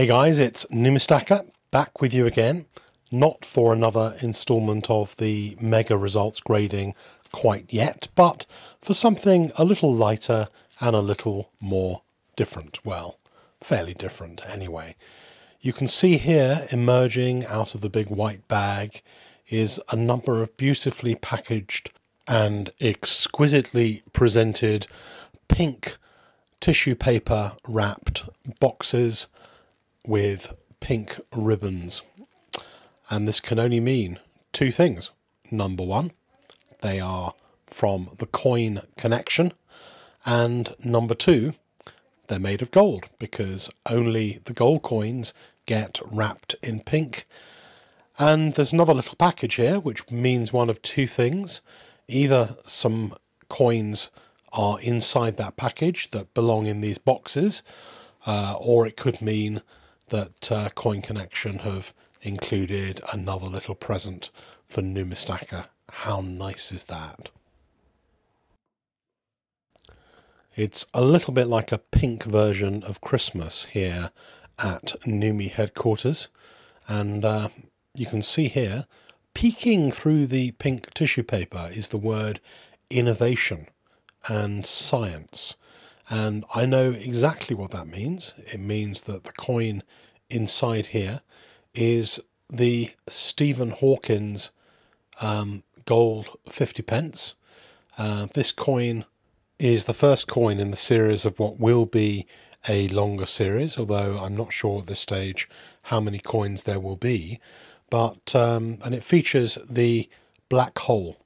Hey guys, it's Numistacker back with you again, not for another instalment of the mega results grading quite yet, but for something a little lighter and a little more different. Well, fairly different anyway. You can see here emerging out of the big white bag is a number of beautifully packaged and exquisitely presented pink tissue paper wrapped boxes with pink ribbons. And this can only mean two things. Number one, they are from the coin connection. And number two, they're made of gold because only the gold coins get wrapped in pink. And there's another little package here, which means one of two things. Either some coins are inside that package that belong in these boxes, uh, or it could mean that uh, Coin Connection have included another little present for Numistacker. How nice is that? It's a little bit like a pink version of Christmas here at Numi headquarters. And uh, you can see here, peeking through the pink tissue paper is the word innovation and science. And I know exactly what that means. It means that the coin inside here is the Stephen Hawkins um, gold 50 pence. Uh, this coin is the first coin in the series of what will be a longer series, although I'm not sure at this stage how many coins there will be. But um, and it features the black hole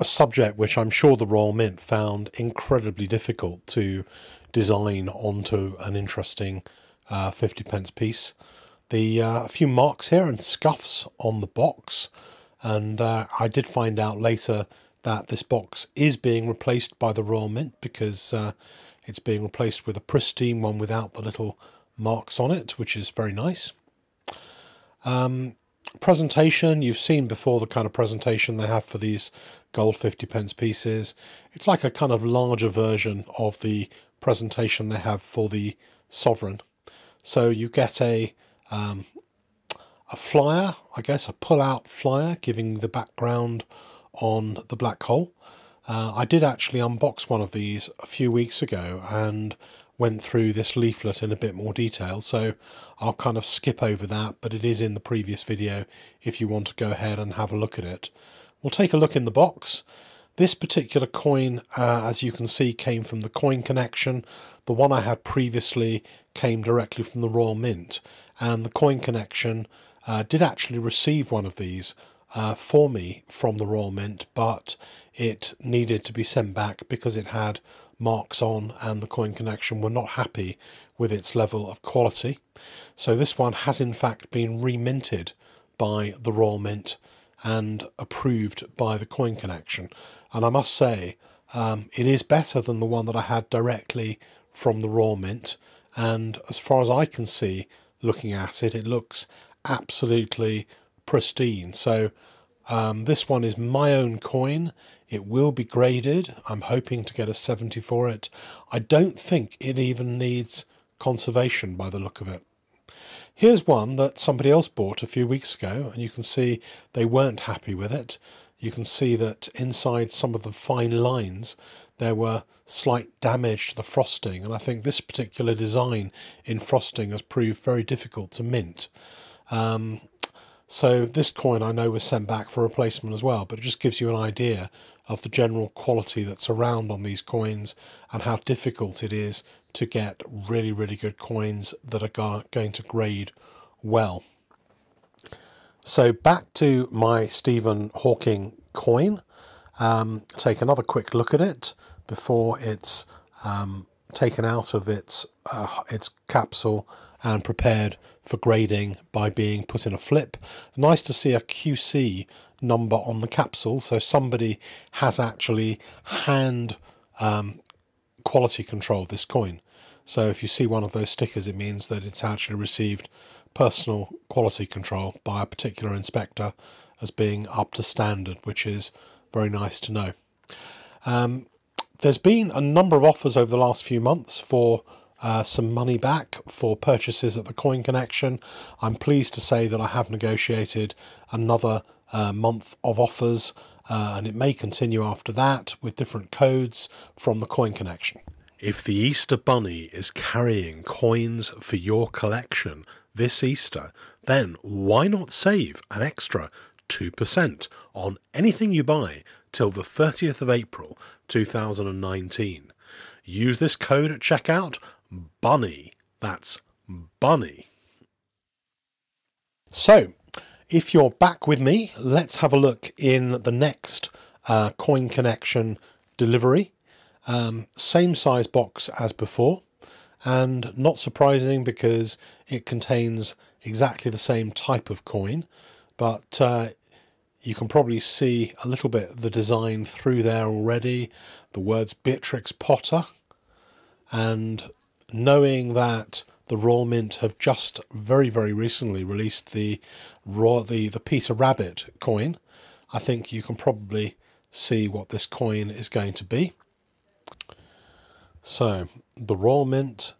a subject which I'm sure the Royal Mint found incredibly difficult to design onto an interesting uh, 50 pence piece. The uh, a few marks here and scuffs on the box, and uh, I did find out later that this box is being replaced by the Royal Mint because uh, it's being replaced with a pristine one without the little marks on it, which is very nice. Um, presentation, you've seen before the kind of presentation they have for these gold 50 pence pieces. It's like a kind of larger version of the presentation they have for the Sovereign. So you get a um, a flyer, I guess, a pull-out flyer, giving the background on the black hole. Uh, I did actually unbox one of these a few weeks ago and went through this leaflet in a bit more detail, so I'll kind of skip over that, but it is in the previous video if you want to go ahead and have a look at it. We'll take a look in the box. This particular coin, uh, as you can see, came from the coin connection. The one I had previously came directly from the Royal Mint, and the coin connection uh, did actually receive one of these uh, for me from the Royal Mint, but it needed to be sent back because it had marks on and the coin connection were not happy with its level of quality. So this one has in fact been reminted by the Royal Mint and approved by the coin connection. And I must say, um, it is better than the one that I had directly from the Royal Mint. And as far as I can see, looking at it, it looks absolutely pristine. So um, this one is my own coin. It will be graded. I'm hoping to get a 70 for it. I don't think it even needs conservation by the look of it. Here's one that somebody else bought a few weeks ago, and you can see they weren't happy with it. You can see that inside some of the fine lines there were slight damage to the frosting, and I think this particular design in frosting has proved very difficult to mint. Um, so this coin I know was sent back for replacement as well, but it just gives you an idea of the general quality that's around on these coins and how difficult it is to get really, really good coins that are going to grade well. So back to my Stephen Hawking coin. Um, take another quick look at it before it's um, taken out of its uh, its capsule and prepared for grading by being put in a flip. Nice to see a QC number on the capsule, so somebody has actually hand um, quality control this coin. So if you see one of those stickers, it means that it's actually received personal quality control by a particular inspector as being up to standard, which is very nice to know. Um, there's been a number of offers over the last few months for uh, some money back for purchases at the Coin Connection. I'm pleased to say that I have negotiated another uh, month of offers, uh, and it may continue after that with different codes from the Coin Connection. If the Easter Bunny is carrying coins for your collection this Easter, then why not save an extra 2% on anything you buy till the 30th of April 2019? Use this code at checkout, BUNNY. That's BUNNY. So, if you're back with me, let's have a look in the next uh, Coin Connection delivery. Um, same size box as before, and not surprising because it contains exactly the same type of coin, but uh, you can probably see a little bit the design through there already. The words Beatrix Potter, and knowing that the Royal Mint have just very, very recently released the raw the, the Peter Rabbit coin, I think you can probably see what this coin is going to be. So, the Royal Mint,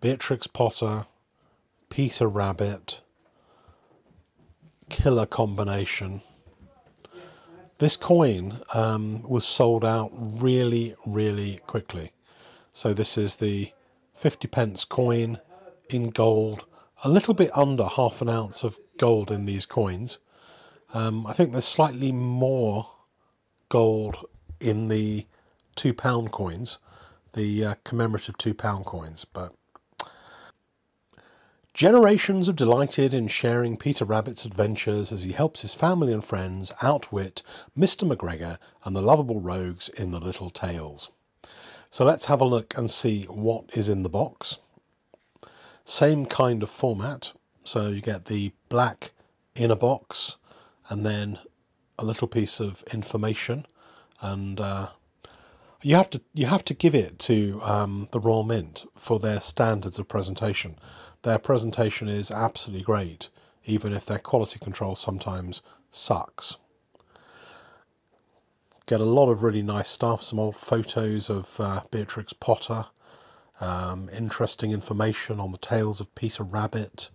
Beatrix Potter, Peter Rabbit, killer combination. This coin um, was sold out really, really quickly. So this is the 50 pence coin in gold, a little bit under half an ounce of gold in these coins. Um, I think there's slightly more gold in the two pound coins, the uh, commemorative two pound coins, but Generations have delighted in sharing Peter Rabbit's adventures as he helps his family and friends outwit Mr. McGregor and the lovable rogues in the little tales. So let's have a look and see what is in the box. Same kind of format. So you get the black inner box and then a little piece of information and uh, you have to you have to give it to um, the Royal Mint for their standards of presentation. Their presentation is absolutely great, even if their quality control sometimes sucks get a lot of really nice stuff, some old photos of uh, Beatrix Potter, um, interesting information on the tales of Peter Rabbit.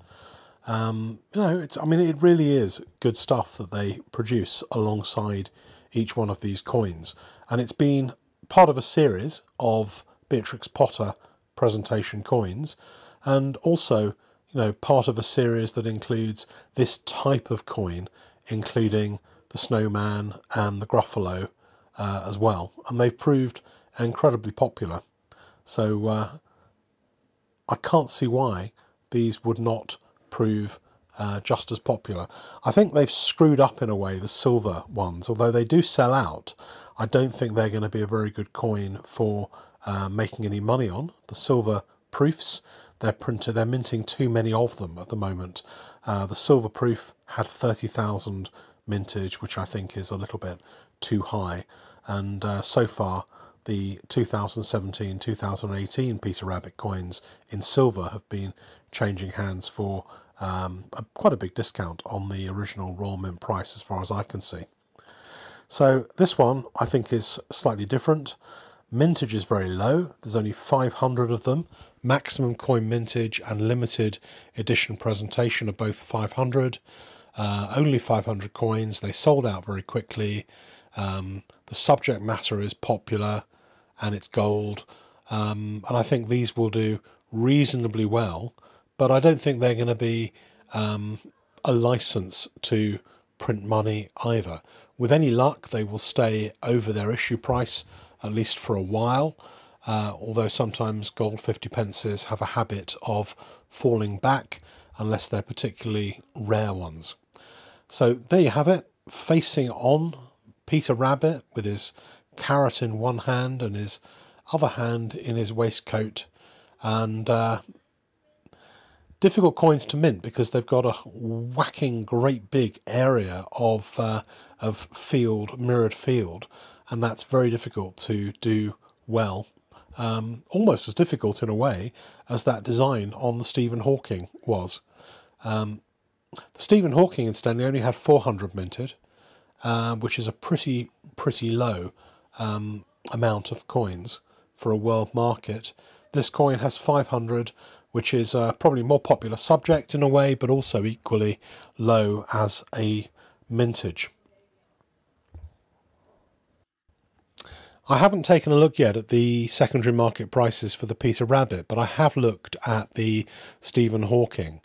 Um, you know, it's I mean, it really is good stuff that they produce alongside each one of these coins, and it's been part of a series of Beatrix Potter presentation coins, and also you know part of a series that includes this type of coin, including the snowman and the Gruffalo uh, as well, and they've proved incredibly popular. So uh, I can't see why these would not prove uh, just as popular. I think they've screwed up in a way the silver ones, although they do sell out. I don't think they're going to be a very good coin for uh, making any money on. The silver proofs, they're printed, they're minting too many of them at the moment. Uh, the silver proof had 30,000 mintage, which I think is a little bit too high. And uh, so far, the 2017 2018 Peter Rabbit coins in silver have been changing hands for um, a, quite a big discount on the original Royal Mint price, as far as I can see. So, this one I think is slightly different. Mintage is very low, there's only 500 of them. Maximum coin mintage and limited edition presentation are both 500. Uh, only 500 coins, they sold out very quickly. Um, the subject matter is popular and it's gold. Um, and I think these will do reasonably well, but I don't think they're going to be um, a license to print money either. With any luck, they will stay over their issue price at least for a while. Uh, although sometimes gold 50 pences have a habit of falling back unless they're particularly rare ones. So there you have it, facing on Peter Rabbit with his carrot in one hand and his other hand in his waistcoat. And uh, difficult coins to mint because they've got a whacking great big area of, uh, of field, mirrored field. And that's very difficult to do well. Um, almost as difficult in a way as that design on the Stephen Hawking was. Um, the Stephen Hawking, incidentally, only had 400 minted, uh, which is a pretty, pretty low um, amount of coins for a world market. This coin has 500, which is a probably more popular subject in a way, but also equally low as a mintage. I haven't taken a look yet at the secondary market prices for the Peter Rabbit, but I have looked at the Stephen Hawking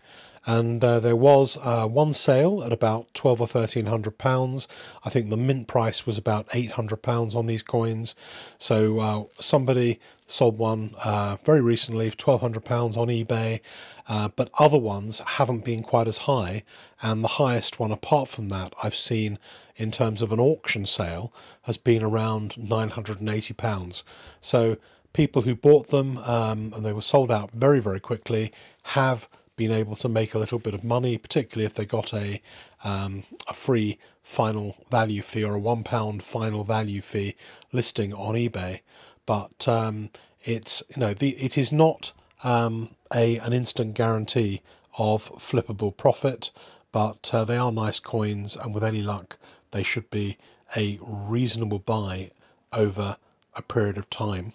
and uh, there was uh, one sale at about twelve or thirteen hundred pounds. I think the mint price was about eight hundred pounds on these coins. So uh, somebody sold one uh, very recently for twelve hundred pounds on eBay, uh, but other ones haven't been quite as high. And the highest one, apart from that, I've seen in terms of an auction sale has been around nine hundred and eighty pounds. So people who bought them um, and they were sold out very very quickly have been able to make a little bit of money, particularly if they got a, um, a free final value fee or a one pound final value fee listing on eBay. But um, it's you know the it is not um, a an instant guarantee of flippable profit, but uh, they are nice coins, and with any luck, they should be a reasonable buy over a period of time.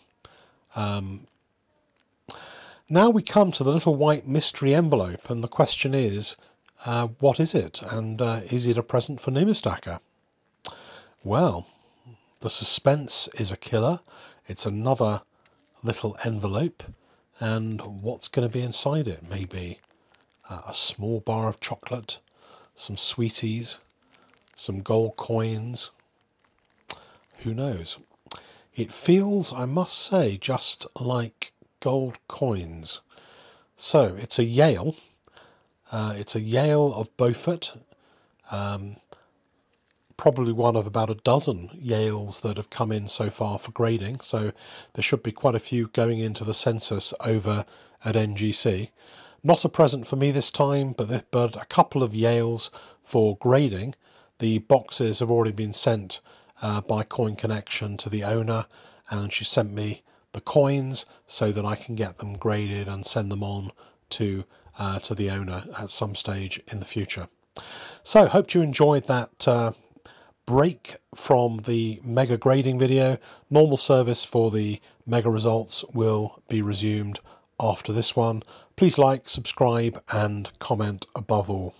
Um, now we come to the little white mystery envelope, and the question is, uh, what is it? And uh, is it a present for Numistacker? Well, the suspense is a killer. It's another little envelope, and what's going to be inside it? Maybe uh, a small bar of chocolate, some sweeties, some gold coins. Who knows? It feels, I must say, just like gold coins. So it's a Yale. Uh, it's a Yale of Beaufort. Um, probably one of about a dozen Yales that have come in so far for grading. So there should be quite a few going into the census over at NGC. Not a present for me this time, but, the, but a couple of Yales for grading. The boxes have already been sent uh, by Coin Connection to the owner, and she sent me the coins so that I can get them graded and send them on to uh, to the owner at some stage in the future. So hope you enjoyed that uh, break from the mega grading video. Normal service for the mega results will be resumed after this one. Please like, subscribe and comment above all.